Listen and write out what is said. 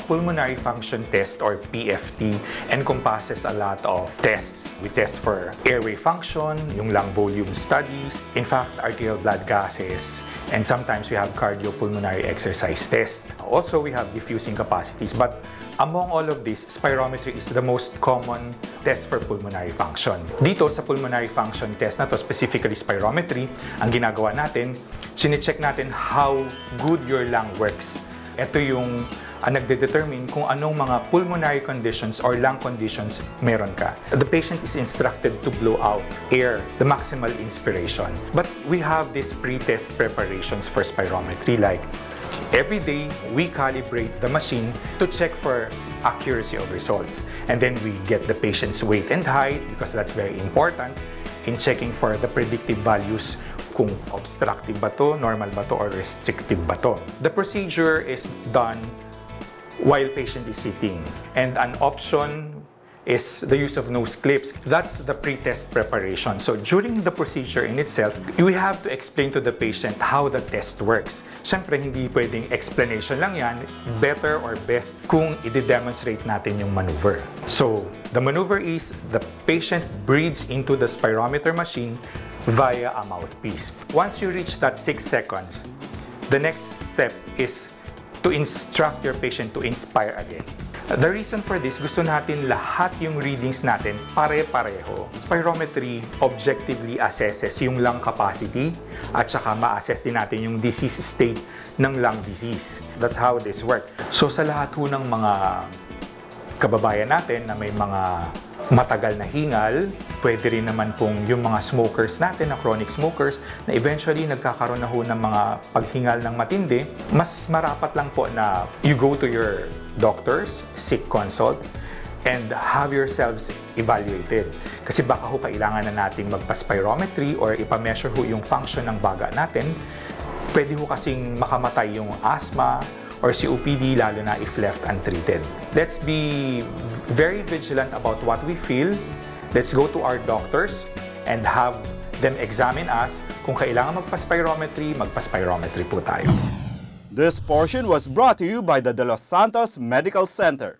pulmonary function test or PFT encompasses a lot of tests. We test for airway function, yung lung volume studies, in fact, arterial blood gases, and sometimes we have cardiopulmonary exercise test. Also, we have diffusing capacities, but among all of this, spirometry is the most common test for pulmonary function. Dito sa pulmonary function test na to, specifically spirometry, ang ginagawa natin, chinecheck natin how good your lung works. Ito yung ang nagde-determine kung anong mga pulmonary conditions or lung conditions meron ka. The patient is instructed to blow out air, the maximal inspiration. But we have these pre-test preparations for spirometry like Every day, we calibrate the machine to check for accuracy of results. And then we get the patient's weight and height because that's very important in checking for the predictive values kung obstructive ba to, normal ba to, or restrictive ba to. The procedure is done while patient is sitting. And an option is the use of nose clips. That's the pre-test preparation. So during the procedure in itself, we have to explain to the patient how the test works. Siyempre, hindi pwedeng explanation lang yan. Better or best kung i-demonstrate natin yung maneuver. So, the maneuver is the patient breathes into the spirometer machine via a mouthpiece. Once you reach that 6 seconds, the next step is to instruct your patient to inspire again. The reason for this, gusto natin lahat yung readings natin pare-pareho. Spirometry objectively assesses yung lung capacity at saka ma-assess din natin yung disease state ng lung disease. That's how this works. So sa lahat ho ng mga kababayan natin na may mga matagal na hingal, pwede rin naman pong yung mga smokers natin, na chronic smokers, na eventually nagkakaroon na ho ng mga paghingal ng matindi, mas marapat lang po na you go to your doctors, seek consult, and have yourselves evaluated. Kasi baka ho kailangan na nating magpa-spirometry or ipa-measure ho yung function ng baga natin. Pwede ho kasing makamatay yung asthma, or COPD lalo na if left untreated. Let's be very vigilant about what we feel. Let's go to our doctors and have them examine us. Kung kailangan magpa-spirometry, magpa-spirometry po tayo. This portion was brought to you by the De Los Santos Medical Center.